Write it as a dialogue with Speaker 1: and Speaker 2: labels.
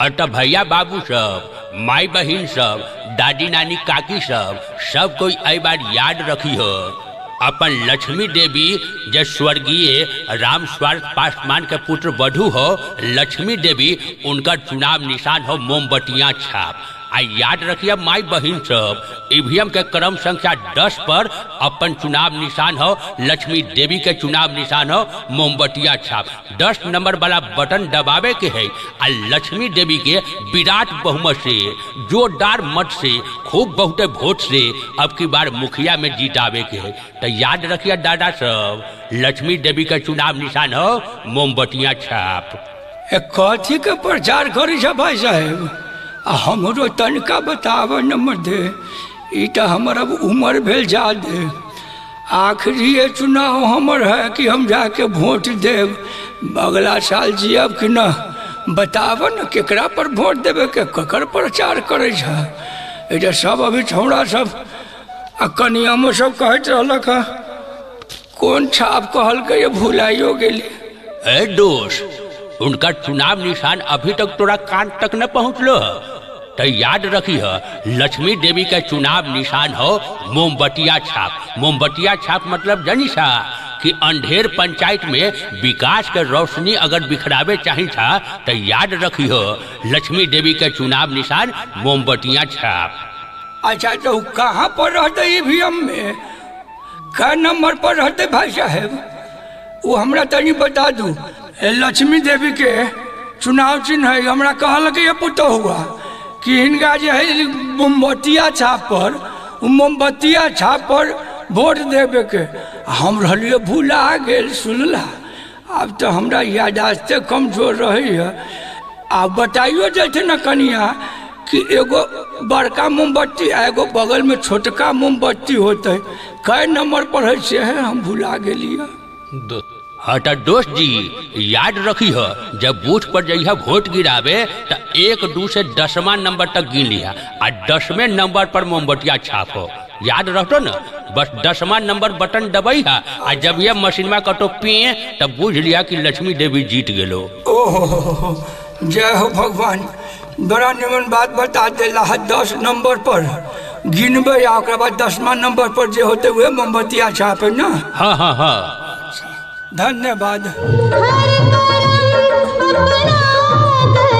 Speaker 1: और भैया बाबू सब, माई बहन सब, दादी नानी काकी सब सब कोई आई बार याद रखी हो। अपन लक्ष्मी देवी जो स्वर्गीय राम स्वार्थ पासवान के पुत्र बढ़ू हो, लक्ष्मी देवी, उनका चुनाव निशान हो मोमबत्तियाँ छाप। आ याद रखिए माई बहन सब, ईवीएम के क्रम संख्या दस पर अपन चुनाव निशान हो, लक्ष्मी देवी के चुनाव निशान हो, मोमबत्तिया छाप। दस नंबर वाला बटन दबावे के है, आ लक्ष्मी देवी के विराट बहुमत से, जोरदार मत से, खूब बहुते वोट से, अब की बार मुखिया में जीतावे के है। तो याद रखिए दादा सब, लक्ष्मी देवी के चुनाव निशान हो, मोमबत्तिया छाप।
Speaker 2: कथी के प्रचार करी भाई साहेब? हमरो तनिका बताब नंबर दे। ई तो हमर अब उम्र भेल जादे आखिरी चुनाव हमर है कि हम जाके वोट देब। अगला साल जियब कि न, बताब न केकरा पर वोट देवे के ककर प्रचार करे एटा सब अभी छौड़ा सब, आ कनियामो सब कहत रहलक ह। कौन छाप कहलकै ये भुलाइयो गेली।
Speaker 1: ए दोस्त उनका चुनाव निशान अभी तक तोरा कान तक न पहुंचलो है। तो याद रखी है, लक्ष्मी देवी का चुनाव निशान हो मोमबत्तिया छाप। मोमबत्तिया छाप मतलब जानी सा कि अंधेर पंचायत में विकास के रोशनी अगर बिखरावे चाही था तो याद रखी हो, लक्ष्मी देवी का चुनाव निशान मोमबत्तिया छाप।
Speaker 2: अच्छा तो कहाँ पर रहते ईवीएम में? का नंबर पर रहते भाई साहेब? वो हमरा तनी बता दू। लक्ष्मी देवी के चुनाव चिन्ह है हमरा कहल के ये पुतो हुआ कि हिनका जे है मोमबत्तिया छाप पर मोमबत्तिया छाप पर वोट देवे के हम रहलिए भूला गेल, सुनला। अब तो हमरा यादाश्त कमज़ोर रही आप बताइयो जैसे न कनिया, कि एगो बड़का मोमबत्ती आ एगो बगल में छोटका मोमबत्ती होते। कै नंबर पर है हम भुला गेलिए
Speaker 1: हाँ तो दोस्त जी याद रखी हो जब बूथ पर जइहा वोट गिरावे तो एक दू से दसवा नंबर तक गिन लिया आ दसवें नंबर पर मोमबत्तिया छाप। हो याद रहतो न बस दसवा नंबर बटन दबाई है आ जब ये मशीनमा कटो पिए तब बुझ लिया कि लक्ष्मी देवी जीत गेलो।
Speaker 2: ओहो जय हो भगवान बड़ा निमन बात बता देला है दस नंबर पर गिनबे आ दसवां नंबर पर जे होते हुए मोमबत्तिया छापे ना।
Speaker 1: हाँ हाँ हाँ।
Speaker 2: धन्यवाद।
Speaker 3: हर करम अपना